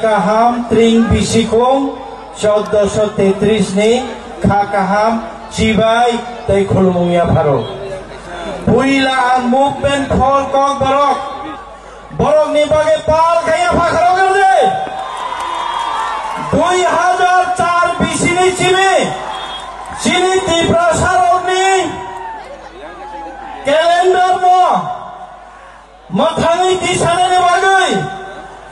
kaham tring bisikong 1433 ni kha kaham chibai tei khulmungya pharo puila ang movement for kok borok borok ni bage pal khaya phakharo দুই হাজার চার বিশিনি চিনি চিনি তীব্র সারণি calendar ন বাগৈ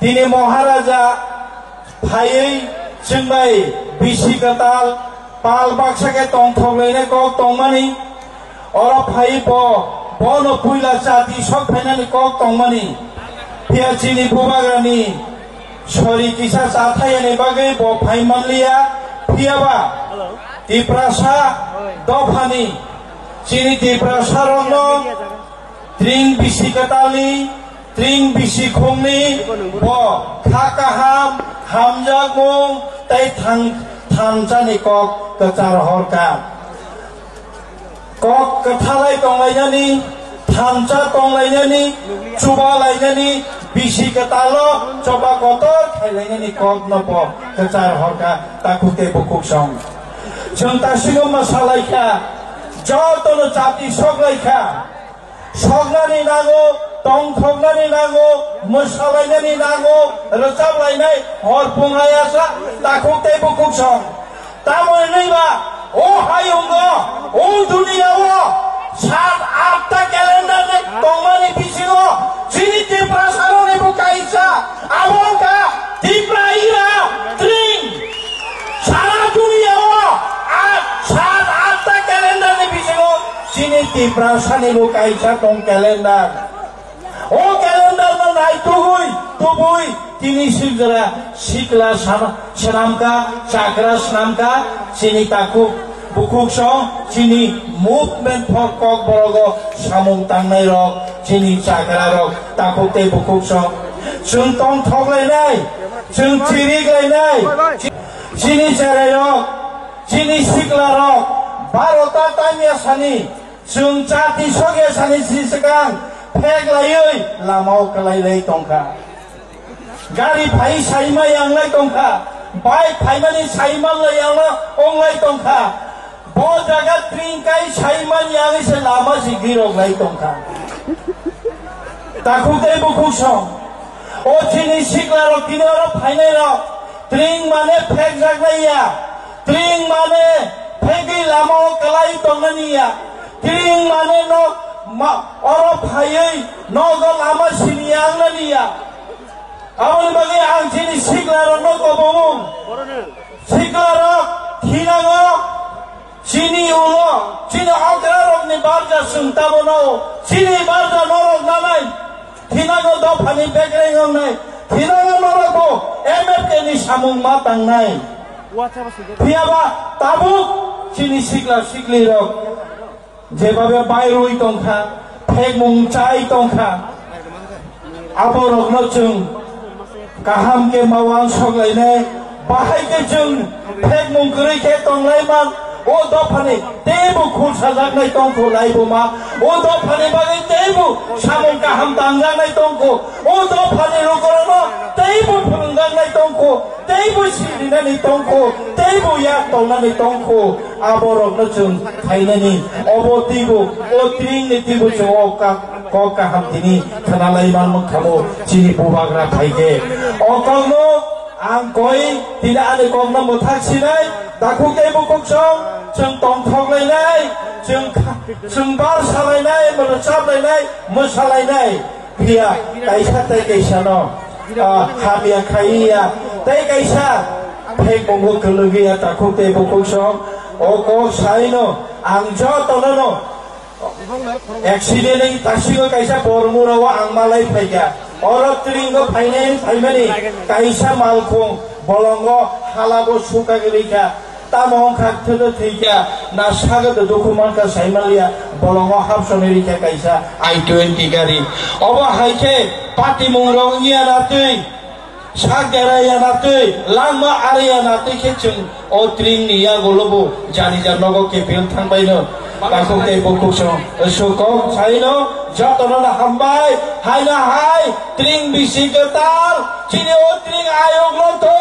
তিনি মহারাজা ভাই চিনবাই বিশি কাতাল পাল বাক্সাকে তংথবলাইনে কক তংমানি অর ফাই ব, বন কুইলা চাতি সব ফেনানি কক তংমানি। পিয়াচিনি বুবাগ্রানি সরি কিসা চাথাইয়ানি বাগে ব ফাই মানলিয়া ফিয়াবা তিপ্রাসা দফানি, চিনি তিপ্রাসা রঙ্গ ত্রিন বিশি কাতালি ling bisi khongni bo kha ka ham ham ja mong tai thang tham cha ni kok ka char hor ka kok ka thalai kong lai jani tham cha kong lai jani chuba lai jani bisi ka talo choba kotor thai lai jani kok na bo ka char hor ka ta ku te bo kuk song jong ta sigom ma salai kha jotolo jati sok lai kha सग्नानै नांगौ दंथबनानै नांगौ मोसालायनानै नांगौ रोजाबलायनाय हरफुंहायासा दाखौते बुकुक सं तामोनैबा ও piprasanin mo kaisa tong kalendar. O kalendar man ay tuhoy, tuboy, tinisigra, sikla sanamka, chakra sanamka, sinitaku, bukukso, sini movement for kok borogo, samung tangnay rok, sini chakra rok, bukuk bukukso. sun tong thok lai nai sun sung chiriglay nai sini charay rok, sini sikla rok, Barota tanya sani, रक भारता टाइमिया सानि जों जाति सगे सानि सिगां fake लायै लामाव कलायलाय दंखा गारि फाइ साइमा यांलाय दंखा बाइक फाइमानि साइमानलाय यांला अंलाय दंखा ब जागा ट्रिंकाय साइमान यांगैसे लामा जिगिरगलाय दंखा दाखुदै बुकुसं ও চিনি শিখলার তিনের ফাইনাল ত্রিং মানে ফেক জাগলাইয়া ত্রিং মানে ফেকি লামাও কালাই দংনানিয়া ত্রিং মানে ন অর ফাইयै নগ লামা সিনিয়া আংনানিয়া আমার বাগে আং চিনি শিখলার ন গবমুং শিখলার থিনাঙ্গ চিনি উলো চিনি অগ্রা রকনি বারজা সুংতাবনো চিনি বারজা নরক নানাই থিনাঙ্গ দফানি বেগরে গংনাই থিনাঙ্গ নরকবো এমএফকে নি সামুং মা তাংনাই ফিয়াবা তাবুক চিনি শিখলা শিখলি রক। যেভাবে বাইরুই টংখা ফেগমুং চাই টংখা আবো রগ্ন চুং কাহামকে মাওয়াং সগলাইনাই বাহাইকে চুং ফেগমুং করিকে টংলাইমান ও দফানে তেবু খুল সাজাগনাই টংখো লাইবো মা ও দফানে বাগে তেবু সামন কাহাম তাঙ্গানাই টংখো ও দফানে teibu sirina ni tongko teibu ya tongna ni tongko aborok no chung thaina ni obo tibu o tring ni tibu chung o ka ko ka ham tini thanalai man mong khamo chini bubagra thaige o kongno ang koi tina ani kongna mo thak sinai dakhu ke bu kong song chung tong thok lai lai chung chung bar salai lai mo chap lai lai mo salai lai pia kaisa tai kaisa no hamia khaia tei kaisa tei bongo kelugi ya takuk tei bongo song oko saino angjo tonono accident tasigo kaisa bormuro wa angmalai phaika orot tringo finance phaimani kaisa malkhung bolongo halabo sukagelika tamong khakthado thika na sagado dokuman ka saimalia bolongo hapsonerika kaisa i20 gari oba haike pati mungrong ya rateng tui সাগেরা ইয়ানাতে Lama আরে ইয়ানাতে খেচুং ও ত্রিং নিয়া গলবো, জানি যা নগ Keppel থাংবাইনো তাকো কে বকুক song সুকক ছাইনো যতন হামবাই হাইনা হাই, ত্রিং বিসি গতাল চিনি ও ত্রিং আয়োগ লতো